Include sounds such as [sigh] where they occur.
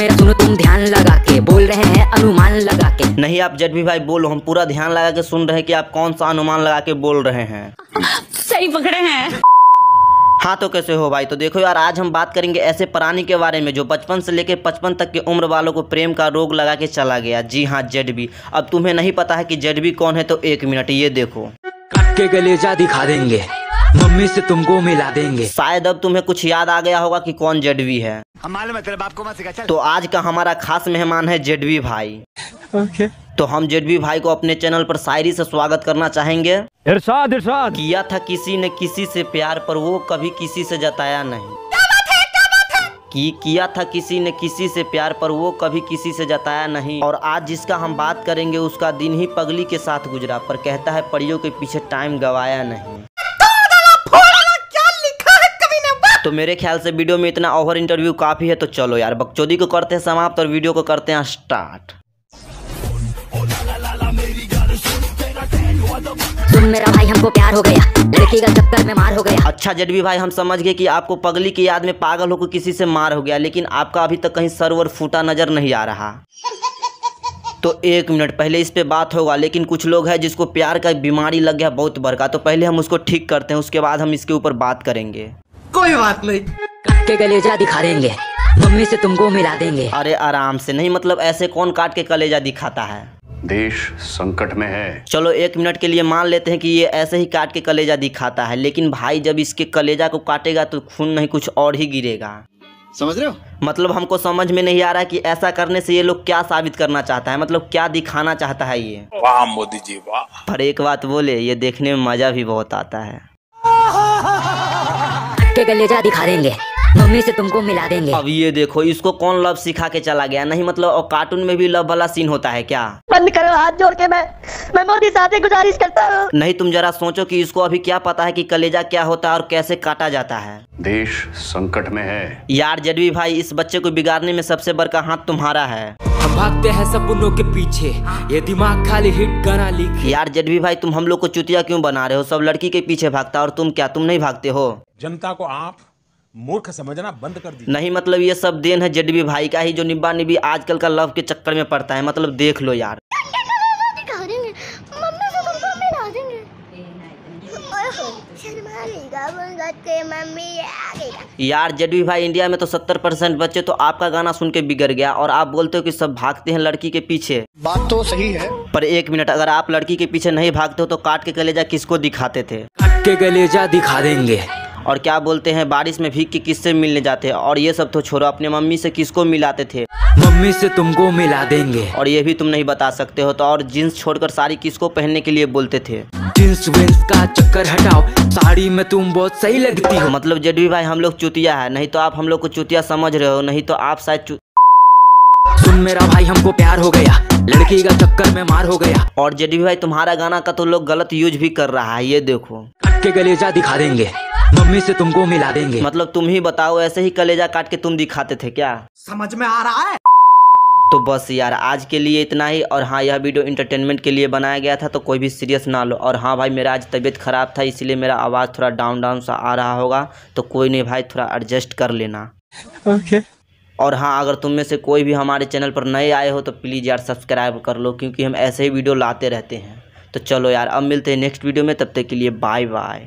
मेरा सुनो तुम ध्यान लगा के बोल रहे हैं अनुमान लगा के। नहीं आप जड भी भाई बोलो हम पूरा ध्यान लगा के सुन रहे हैं कि आप कौन सा अनुमान लगा के बोल रहे हैं। सही पकड़े हैं। हाँ तो कैसे हो भाई? तो देखो यार आज हम बात करेंगे ऐसे प्राणी के बारे में जो बचपन से लेकर पचपन तक की उम्र वालों को प्रेम का रोग लगा के चला गया। जी हाँ जेडबी अब तुम्हें नहीं पता है कि जेडबी कौन है तो एक मिनट ये देखो। काट के गलेजा दिखा देंगे। मम्मी से तुमको मिला देंगे। शायद अब तुम्हें कुछ याद आ गया होगा कि कौन जेडवी है। हम मालूम है तेरे बाप को मत सिखा चल। तो आज का हमारा खास मेहमान है जेडवी भाई। ओके। तो हम जेडवी भाई को अपने चैनल पर शायरी से स्वागत करना चाहेंगे। इरशाद इरशाद। किया था किसी ने किसी से प्यार पर वो कभी किसी से जताया नहीं। कि किया था किसी ने किसी से प्यार पर वो कभी किसी से जताया नहीं। और आज जिसका हम बात करेंगे उसका दिन ही पगली के साथ गुजरा पर कहता है परियों के पीछे टाइम गवाया नहीं। तो मेरे ख्याल से वीडियो में इतना ओवर इंटरव्यू काफ़ी है तो चलो यार बकचोदी को करते हैं समाप्त और वीडियो को करते हैं स्टार्ट। तुम मेरा भाई हमको प्यार हो गया लड़की का चक्कर में मार हो गया। अच्छा जडवी भाई हम समझ गए कि आपको पगली की याद में पागल होकर किसी से मार हो गया लेकिन आपका अभी तक कहीं सर्वर फूटा नज़र नहीं आ रहा। [laughs] तो एक मिनट पहले इस पे बात होगा लेकिन कुछ लोग हैं जिसको प्यार का बीमारी लग गया बहुत बड़का तो पहले हम उसको ठीक करते हैं उसके बाद हम इसके ऊपर बात करेंगे। काट के कलेजा दिखा देंगे मम्मी से तुमको मिला देंगे। अरे आराम से नहीं मतलब ऐसे कौन काट के कलेजा दिखाता है? देश संकट में है। चलो एक मिनट के लिए मान लेते हैं कि ये ऐसे ही काट के कलेजा दिखाता है लेकिन भाई जब इसके कलेजा को काटेगा तो खून नहीं कुछ और ही गिरेगा। समझ रहे हो? मतलब हमको समझ में नहीं आ रहा कि ऐसा करने से ये लोग क्या साबित करना चाहता है मतलब क्या दिखाना चाहता है ये? वाह मोदी जी वाह। पर एक बात बोले ये देखने में मज़ा भी बहुत आता है। के गलेजा दिखा देंगे। मम्मी से तुमको मिला देंगे। अब ये देखो इसको कौन लव सिखा के चला गया? नहीं मतलब और कार्टून में भी लव वाला सीन होता है क्या? बंद करो हाथ जोड़ के मैं मैं मोदी साहब से गुजारिश करता हूँ। नहीं तुम जरा सोचो कि इसको अभी क्या पता है कि कलेजा क्या होता है और कैसे काटा जाता है। देश संकट में है। यार जडवी भाई इस बच्चे को बिगाड़ने में सबसे बड़का हाथ तुम्हारा है। हम भागते हैं सपनों के पीछे। ये दिमाग खाली हिट गाना लिखे। यार जडवी भाई तुम हम लोग को चुतिया क्यों बना रहे हो? सब लड़की के पीछे भागता और तुम क्या तुम नहीं भागते हो? जनता को आप मूर्ख समझना बंद कर दी नहीं मतलब ये सब देन है जडवी भाई का ही जो निब्बा निबी आजकल का लव के चक्कर में पड़ता है। मतलब देख लो यार दिखा देंगे मम्मी से तुमको मिला देंगे शर्मा लेगा बोल के मम्मी आ गई यार जडवी भाई इंडिया में तो सत्तर परसेंट बच्चे तो आपका गाना सुन के बिगड़ गया और आप बोलते हो कि सब भागते हैं लड़की के पीछे। बात तो सही है। पर एक मिनट अगर आप लड़की के पीछे नहीं भागते हो तो काट के कलेजा किसको दिखाते थे? काट के गलेजा दिखा देंगे। और क्या बोलते हैं बारिश में भीग के किससे मिलने जाते हैं? और ये सब तो छोड़ो अपने मम्मी से किसको मिलाते थे? मम्मी से तुमको मिला देंगे। और ये भी तुम नहीं बता सकते हो तो और जींस छोड़कर साड़ी किसको पहनने के लिए बोलते थे? जींस विंस का चक्कर हटाओ। साड़ी में तुम बहुत सही लगती हो। मतलब जेडवी भाई हम लोग चुतिया है। नहीं तो आप हम लोग को चुतिया समझ रहे हो नहीं तो आप शायद चु... सुन मेरा भाई हमको प्यार हो गया। लड़की का चक्कर में मार हो गया। और जेडवी भाई तुम्हारा गाना का तो लोग गलत यूज़ भी कर रहा है ये देखो। काट के गलेजा दिखा देंगे। मम्मी से तुमको मिला देंगे। मतलब तुम ही बताओ ऐसे ही कलेजा काट के तुम दिखाते थे क्या? समझ में आ रहा है? तो बस यार आज के लिए इतना ही। और हाँ यह वीडियो इंटरटेनमेंट के लिए बनाया गया था तो कोई भी सीरियस ना लो। और हाँ भाई मेरा आज तबीयत ख़राब था इसीलिए मेरा आवाज़ थोड़ा डाउन डाउन सा आ रहा होगा। तो कोई नहीं भाई थोड़ा एडजस्ट कर लेना। Okay okay. और हाँ अगर तुम में से कोई भी हमारे चैनल पर नए आए हो तो प्लीज़ यार सब्सक्राइब कर लो क्योंकि हम ऐसे ही वीडियो लाते रहते हैं। तो चलो यार अब मिलते हैं नेक्स्ट वीडियो में तब तक के लिए बाय बाय